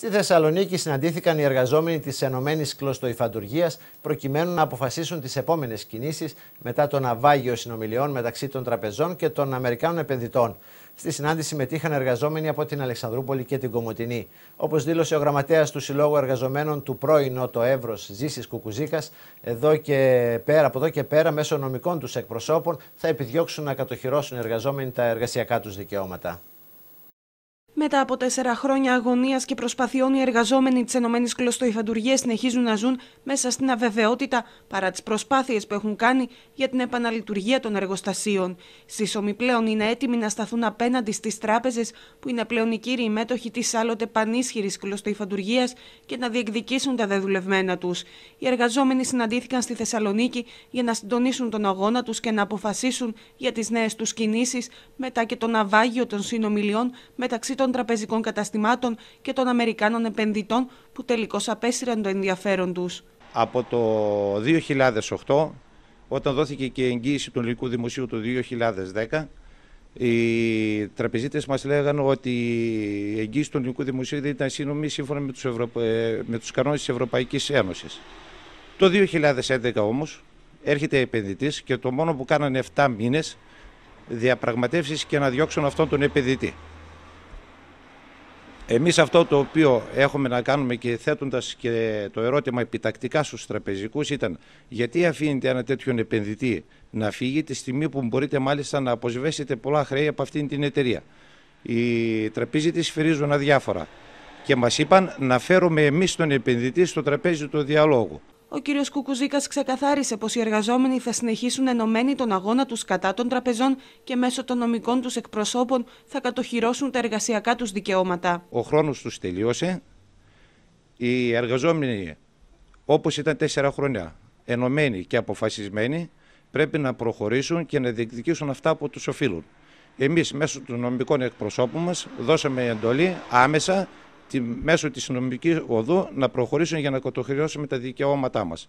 Στη Θεσσαλονίκη συναντήθηκαν οι εργαζόμενοι της Ενωμένης Κλωστοϊφαντουργίας προκειμένου να αποφασίσουν τις επόμενες κινήσεις μετά το ναυάγιο συνομιλιών μεταξύ των τραπεζών και των Αμερικάνων επενδυτών. Στη συνάντηση συμμετείχαν εργαζόμενοι από την Αλεξανδρούπολη και την Κομωτινή. Όπως δήλωσε ο γραμματέας του Συλλόγου Εργαζομένων του πρώην Νότο Εύρος Ζήσης Κουκουζίκας, εδώ και πέρα, από εδώ και πέρα, μέσω νομικών τους εκπροσώπων, θα επιδιώξουν να κατοχυρώσουν οι εργαζόμενοι τα εργασιακά τους δικαιώματα. Μετά από τέσσερα χρόνια αγωνίας και προσπαθειών, οι εργαζόμενοι της Ενωμένης Κλωστοϊφαντουργίας συνεχίζουν να ζουν μέσα στην αβεβαιότητα παρά τις προσπάθειες που έχουν κάνει για την επαναλειτουργία των εργοστασίων. Σύσσωμοι πλέον είναι έτοιμοι να σταθούν απέναντι στις τράπεζες, που είναι πλέον οι κύριοι μέτοχοι της άλλοτε πανίσχυρης κλωστοϊφαντουργίας και να διεκδικήσουν τα δεδουλευμένα τους. Οι εργαζόμενοι συναντήθηκαν στη Θεσσαλονίκη για να συντονίσουν τον αγώνα τους και να αποφασίσουν για τις νέες τους κινήσεις μετά και το ναυάγιο των συνομιλιών μεταξύ των τραπεζικών καταστημάτων και των Αμερικάνων επενδυτών που τελικώς απέσυραν το ενδιαφέρον τους. Από το 2008, όταν δόθηκε και η εγγύηση του ελληνικού δημοσίου το 2010, οι τραπεζίτες μας λέγανε ότι η εγγύηση του ελληνικού δημοσίου δεν ήταν σύνομη σύμφωνα με τους, Ευρωπα... με τους κανόνες της Ευρωπαϊκής Ένωσης. Το 2011 όμως έρχεται επενδυτής και το μόνο που κάνανε 7 μήνες διαπραγματεύσεις και να διώξουν αυτόν τον επενδυτή. Εμείς αυτό το οποίο έχουμε να κάνουμε και θέτοντας και το ερώτημα επιτακτικά στους τραπεζικούς ήταν γιατί αφήνετε ένα τέτοιον επενδυτή να φύγει τη στιγμή που μπορείτε μάλιστα να αποσβέσετε πολλά χρέη από αυτήν την εταιρεία. Οι τραπεζίτες σφυρίζουν αδιάφορα και μας είπαν να φέρουμε εμείς τον επενδυτή στο τραπέζι του διαλόγου. Ο κ. Κουκουζίκας ξεκαθάρισε πως οι εργαζόμενοι θα συνεχίσουν ενωμένοι τον αγώνα τους κατά των τραπεζών και μέσω των νομικών τους εκπροσώπων θα κατοχυρώσουν τα εργασιακά τους δικαιώματα. Ο χρόνος τους τελείωσε. Οι εργαζόμενοι, όπως ήταν τέσσερα χρόνια, ενωμένοι και αποφασισμένοι, πρέπει να προχωρήσουν και να διεκδικήσουν αυτά που τους οφείλουν. Εμείς, μέσω των νομικών εκπροσώπων μας, δώσαμε εντολή άμεσα τη, μέσω της νομικής οδού να προχωρήσουν για να κατοχυρώσουμε τα δικαιώματά μας.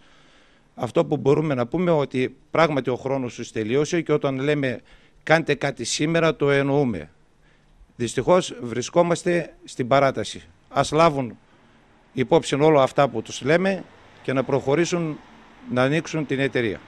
Αυτό που μπορούμε να πούμε ότι πράγματι ο χρόνος τους τελείωσε και όταν λέμε κάντε κάτι σήμερα το εννοούμε. Δυστυχώς βρισκόμαστε στην παράταση. Ας λάβουν υπόψη όλα αυτά που τους λέμε και να προχωρήσουν να ανοίξουν την εταιρεία.